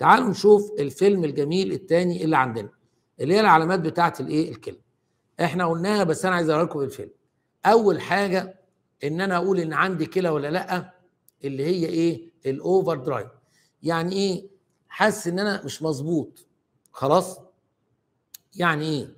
تعالوا نشوف الفيلم الجميل الثاني اللي عندنا اللي هي العلامات بتاعه الإيه؟ الكلى إحنا قلناها بس أنا عايز أقول لكم الفيلم. أول حاجة إن أنا أقول إن عندي كلى ولا لأ اللي هي إيه؟ الاوفر درايف يعني إيه؟ حاسس إن أنا مش مظبوط. خلاص؟ يعني إيه؟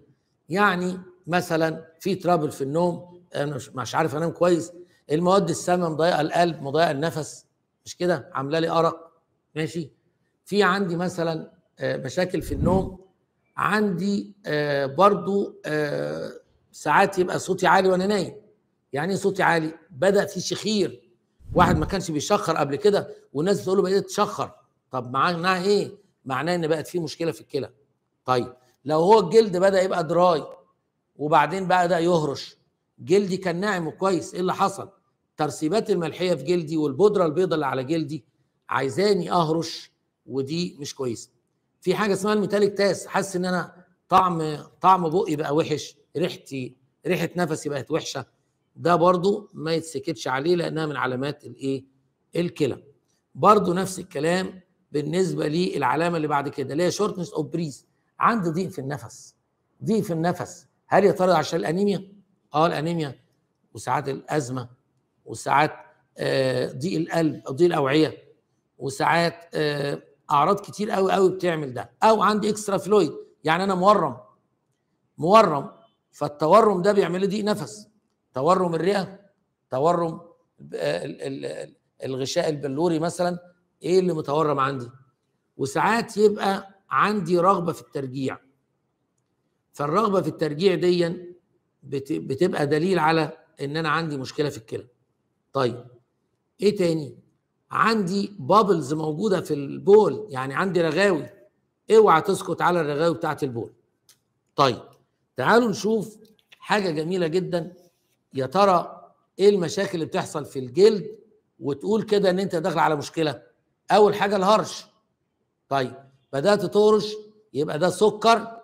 يعني مثلا في ترابل في النوم أنا مش عارف أنام كويس المواد السامه مضايقه القلب مضايقه النفس مش كده؟ عاملة لي أرق. ماشي؟ في عندي مثلا مشاكل في النوم عندي برضو ساعات يبقى صوتي عالي وأنا نايم. يعني إيه صوتي عالي؟ بدأ في شخير. واحد ما كانش بيشخر قبل كده والناس بتقول له بقيت تشخر. طب معناها إيه؟ معناه إن بقت في مشكلة في الكلى. طيب لو هو الجلد بدأ يبقى دراي وبعدين بدا يهرش جلدي كان ناعم وكويس إيه اللي حصل؟ ترسيبات الملحية في جلدي والبودرة البيضاء اللي على جلدي عايزاني أهرش. ودي مش كويسة. في حاجة اسمها ال metallic taste حاسس إن أنا طعم طعم بقي بقى وحش ريحتي ريحة نفسي بقت وحشة. ده برضو ما يتسكتش عليه لأنها من علامات الإيه؟ الكلى. برضو نفس الكلام بالنسبة للعلامة اللي بعد كده اللي هي shortness of breath عندي ضيق في النفس. ضيق في النفس. هل يا ترى عشان الأنيميا؟ آه الأنيميا. وساعات الأزمة. وساعات آه ضيق القلب أو ضيق الأوعية. وساعات آه أعراض كتير قوي قوي بتعمل ده. أو عندي extra fluid. يعني أنا مورم. مورم فالتورم ده بيعمل لي ضيق نفس. تورم الرئة تورم الغشاء البلوري مثلا إيه اللي متورم عندي؟ وساعات يبقى عندي رغبة في الترجيع. فالرغبة في الترجيع دي بتبقى دليل على إن أنا عندي مشكلة في الكلى. طيب إيه تاني؟ عندي بابلز موجودة في البول يعني عندي رغاوي. اوعى تسكت على الرغاوي بتاعت البول. طيب تعالوا نشوف حاجة جميلة جدا. يا ترى إيه المشاكل اللي بتحصل في الجلد وتقول كده إن أنت داخل على مشكلة؟ أول حاجة الهرش. طيب بدأت تهرش يبقى ده سكر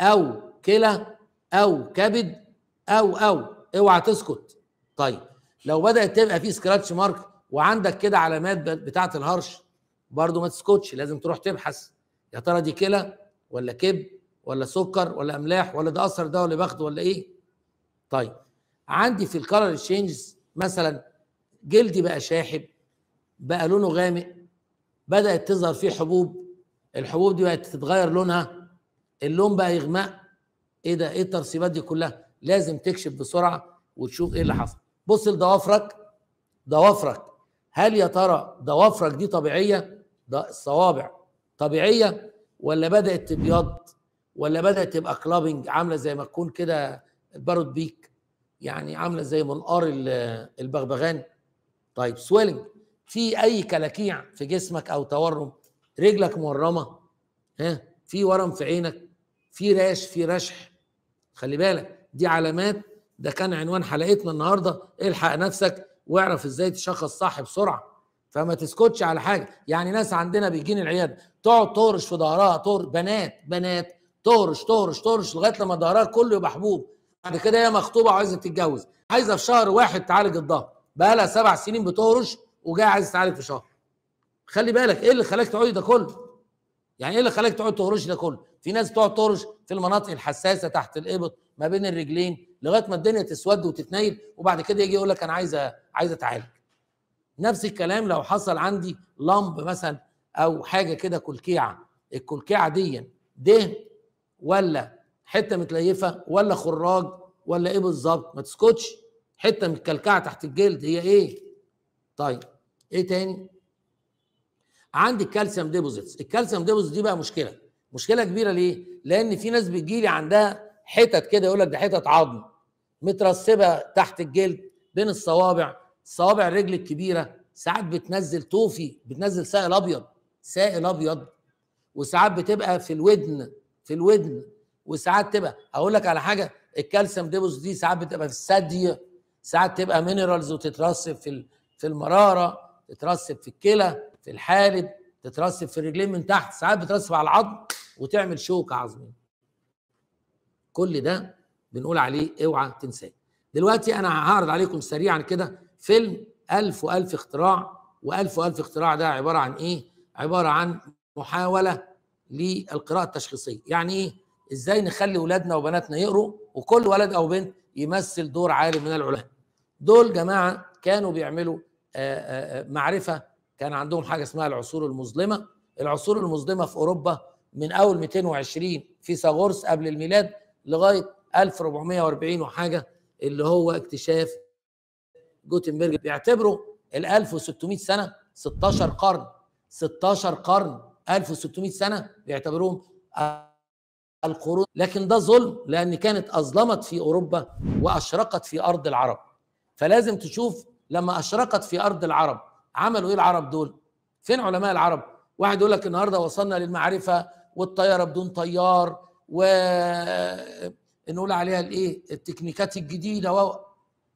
أو كلى أو كبد أو أو. اوعى تسكت. طيب لو بدأت تبقى في سكراتش مارك وعندك كده علامات بتاعة الهرش برضو ما تسكتش لازم تروح تبحث. يا ترى دي كلى ولا كبد ولا سكر ولا أملاح ولا ده أثر ده ولا باخده ولا إيه؟ طيب عندي في ال colour changes مثلا جلدي بقى شاحب بقى لونه غامق بدأت تظهر فيه حبوب الحبوب دي بقت تتغير لونها اللون بقى يغمق. إيه ده؟ إيه الترسيبات دي كلها؟ لازم تكشف بسرعة وتشوف إيه اللي حصل. بص لضوافرك ضوافرك هل يا ترى ضوافرك دي طبيعية؟ ده الصوابع طبيعية؟ ولا بدأت تبيض؟ ولا بدأت تبقى clubbing عاملة زي ما تكون كده parrot beak؟ يعني عاملة زي منقار البغبغان؟ طيب swelling في أي كلاكيع في جسمك أو تورم رجلك مورمة؟ ها؟ في ورم في عينك؟ في rash في رشح؟ خلي بالك دي علامات. ده كان عنوان حلقتنا النهارده. الحق نفسك واعرف إزاي تشخص صح بسرعة فما تسكتش على حاجة. يعني ناس عندنا بيجيني العيادة تقعد تهرش في ظهرها تهر بنات بنات تهرش تهرش تهرش لغاية لما ظهرها كله يبقى حبوب. بعد كده هي مخطوبة وعايزة تتجوز عايزة في شهر واحد تعالج الظهر بقى لها سبع سنين بتهرش وجاية عايزة تعالج في شهر. خلي بالك إيه اللي خلاك تقعدي ده كله؟ يعني إيه اللي خلاك تقعد تهرش ده كله؟ في ناس بتقعد تهرش في المناطق الحساسة تحت الإبط ما بين الرجلين لغاية ما الدنيا تسود وتتنيل وبعد كده يجي يقول لك أنا عايزة عايزه اتعالج. نفس الكلام لو حصل عندي lump مثلا أو حاجة كده كلكيعة. الكلكيعة دي دهن ولا حتة متليفة ولا خراج ولا إيه بالظبط؟ ما تسكتش. حتة متكلكعة تحت الجلد هي إيه؟ طيب إيه تاني؟ عندي ال calcium deposits ال calcium deposit دي بقى مشكلة. مشكلة كبيرة ليه؟ لأن في ناس بتجيلي عندها حتت كده يقول لك ده حتت عظم مترسبة تحت الجلد بين الصوابع صوابع الرجل الكبيرة ساعات بتنزل tophi بتنزل سائل أبيض سائل أبيض. وساعات بتبقى في الودن في الودن. وساعات تبقى أقول لك على حاجة ال calcium deposits دي ساعات بتبقى في الثدي ساعات تبقى minerals وتترسب في في المرارة تترسب في الكلى في الحالب تترسب في الرجلين من تحت ساعات بترسب على العظم وتعمل شوكه عظميه كل ده بنقول عليه اوعى تنساه. دلوقتي أنا هعرض عليكم سريعا كده فيلم ألف وألف اختراع وألف وألف اختراع ده عبارة عن إيه؟ عبارة عن محاولة للقراءة التشخيصية. يعني إيه؟ إزاي نخلي اولادنا وبناتنا يقروا وكل ولد أو بنت يمثل دور عالم من العلماء. دول جماعة كانوا بيعملوا آه، آه، معرفة كان عندهم حاجة اسمها العصور المظلمة. العصور المظلمة في أوروبا من أول 220 فيثاغورس قبل الميلاد لغاية 1440 وحاجة اللي هو اكتشاف جوتنبرج بيعتبروا ال 1600 سنة 16 قرن. 16 قرن 1600 سنة بيعتبروهم القرون. لكن ده ظلم لأن كانت أظلمت في أوروبا وأشرقت في أرض العرب. فلازم تشوف لما أشرقت في أرض العرب عملوا إيه العرب دول؟ فين علماء العرب؟ واحد يقول لك النهارده وصلنا للمعرفة والطيارة بدون طيار و نقول عليها الإيه؟ التكنيكات الجديدة و...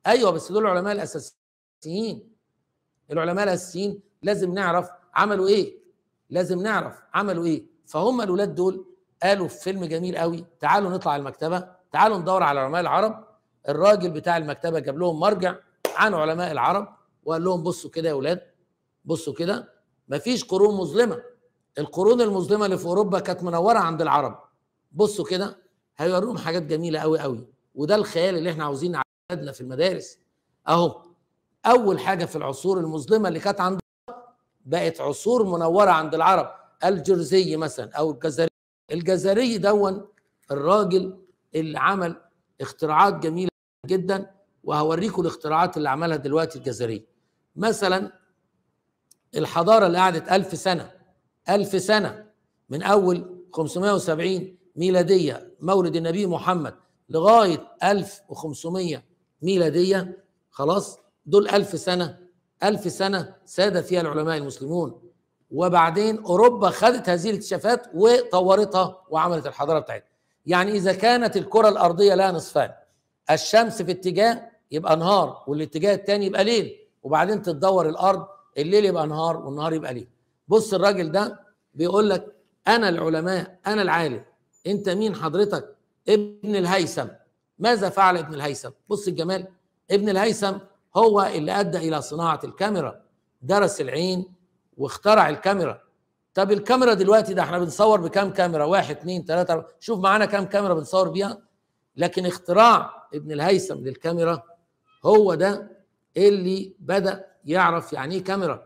أيوه بس دول العلماء الأساسيين. العلماء الأساسيين لازم نعرف عملوا إيه. لازم نعرف عملوا إيه. فهم الاولاد دول قالوا في فيلم جميل قوي تعالوا نطلع المكتبة تعالوا ندور على علماء العرب. الراجل بتاع المكتبة جاب لهم مرجع عن علماء العرب وقال لهم بصوا كده يا أولاد بصوا كده مفيش قرون مظلمة. القرون المظلمة اللي في أوروبا كانت منورة عند العرب. بصوا كده هيوروهم حاجات جميلة قوي قوي. وده الخيال اللي إحنا عاوزين نعلمنا في المدارس. أهو أول حاجة في العصور المظلمة اللي كانت عند بقت عصور منورة عند العرب. الجرزي مثلا أو الجزري. الجزري دون الراجل اللي عمل اختراعات جميلة جدا وهوريكم الاختراعات اللي عملها دلوقتي الجزري. مثلا الحضارة اللي قعدت ألف سنة ألف سنة من أول 570 ميلادية مولد النبي محمد لغاية 1500 ميلادية خلاص دول ألف سنة ألف سنة ساد فيها العلماء المسلمون. وبعدين أوروبا خدت هذه الاكتشافات وطورتها وعملت الحضارة بتاعتها. يعني إذا كانت الكرة الأرضية لها نصفان الشمس في اتجاه يبقى نهار والاتجاه الثاني يبقى ليل. وبعدين تتدور الأرض الليل يبقى نهار والنهار يبقى ليل. بص الراجل ده بيقول لك أنا العلماء أنا العالم أنت مين حضرتك؟ ابن الهيثم. ماذا فعل ابن الهيثم؟ بص الجمال ابن الهيثم هو اللي أدى إلى صناعة الكاميرا درس العين واخترع الكاميرا. طب الكاميرا دلوقتي ده إحنا بنصور بكام كاميرا؟ واحد اثنين ثلاثة شوف معانا كام كاميرا بنصور بيها. لكن اختراع ابن الهيثم للكاميرا هو ده اللي بدأ يعرف يعني إيه كاميرا.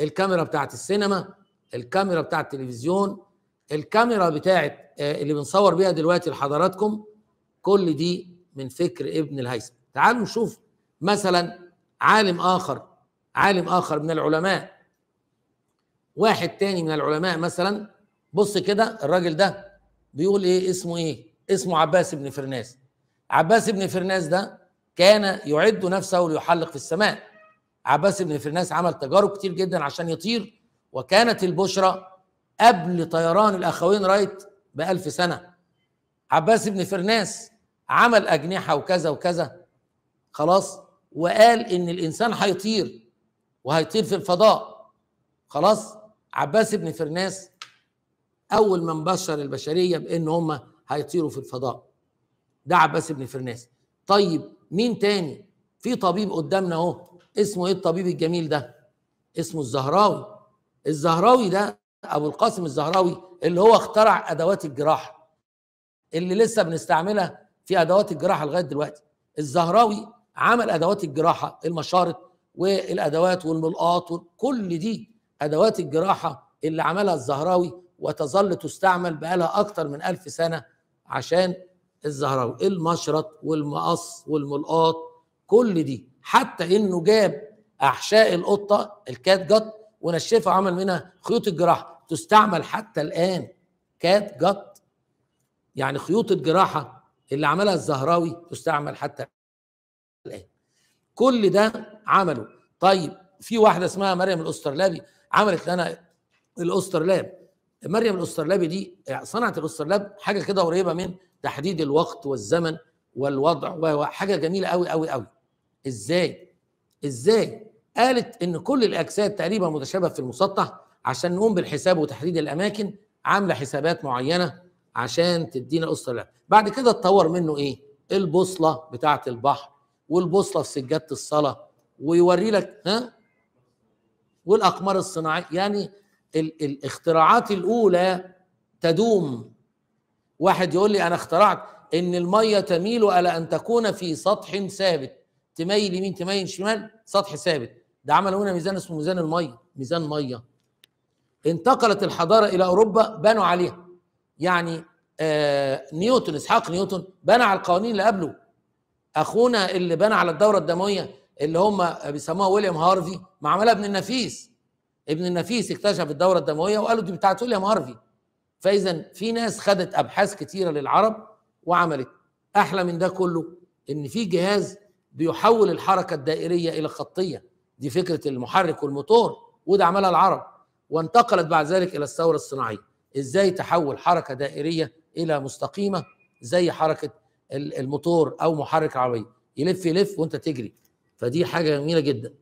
الكاميرا بتاعت السينما الكاميرا بتاعت التلفزيون الكاميرا بتاعت اللي بنصور بيها دلوقتي لحضراتكم. كل دي من فكر ابن الهيثم. تعالوا نشوف مثلا عالم آخر عالم آخر من العلماء. واحد تاني من العلماء مثلا بص كده الراجل ده بيقول إيه اسمه إيه؟ اسمه عباس بن فرناس. عباس بن فرناس ده كان يعد نفسه ليحلق في السماء. عباس بن فرناس عمل تجارب كتير جدا عشان يطير وكانت البشرى قبل طيران الأخوين رايت بألف سنة. عباس بن فرناس عمل أجنحة وكذا وكذا خلاص وقال إن الإنسان هيطير وهيطير في الفضاء خلاص. عباس بن فرناس أول من بشر البشرية بإن هم هيطيروا في الفضاء. ده عباس بن فرناس. طيب مين تاني؟ في طبيب قدامنا أهو اسمه إيه الطبيب الجميل ده؟ اسمه الزهراوي. الزهراوي ده أبو القاسم الزهراوي اللي هو اخترع أدوات الجراحة. اللي لسه بنستعملها في أدوات الجراحة لغاية دلوقتي. الزهراوي عمل أدوات الجراحة المشارط والأدوات والملقاط كل دي أدوات الجراحة اللي عملها الزهراوي وتظل تستعمل بقالها أكتر من ألف سنة عشان الزهراوي. المشرط والمقص والملقاط كل دي. حتى إنه جاب أحشاء القطة الكات جت ونشفها وعمل منها خيوط الجراحة. تستعمل حتى الآن كات جت يعني خيوط الجراحة اللي عملها الزهراوي تستعمل حتى الآن. كل ده عمله. طيب في واحدة اسمها مريم الأسترلابي عملت لنا الأسترلاب. مريم الأسترلابي دي صنعت الأسترلاب حاجة كده قريبة من تحديد الوقت والزمن والوضع وحاجه جميلة قوي قوي قوي إزاي؟ إزاي؟ قالت إن كل الأجساد تقريبا متشابهة في المسطح عشان نقوم بالحساب وتحديد الأماكن عاملة حسابات معينة عشان تدينا استرلاب بعد كده اتطور منه إيه؟ البوصلة بتاعة البحر والبوصلة في سجادة الصلاة ويوري لك ها؟ والأقمار الصناعية. يعني ال- الاختراعات الأولى تدوم. واحد يقول لي أنا اخترعت إن المية تميل على أن تكون في سطح ثابت. تميل يمين تميل شمال سطح ثابت. ده عملوا هنا ميزان اسمه ميزان المية. ميزان مية. انتقلت الحضارة إلى أوروبا بنوا عليها. يعني آه نيوتن إسحاق نيوتن بنى على القوانين اللي قبله. أخونا اللي بنى على الدورة الدموية اللي هم بيسموها ويليام هارفي ما عملها ابن النفيس. ابن النفيس اكتشف الدورة الدموية وقالوا دي بتاعت ويليام هارفي. فإذا في ناس خدت أبحاث كتيرة للعرب وعملت. أحلى من ده كله إن في جهاز بيحول الحركة الدائرية إلى خطية. دي فكرة المحرك والموتور وده عملها العرب. وانتقلت بعد ذلك إلى الثورة الصناعية. إزاي تحول حركة دائرية إلى مستقيمة زي حركة ال- الموتور أو محرك العربية. يلف يلف وأنت تجري. فدي حاجة جميلة جدا.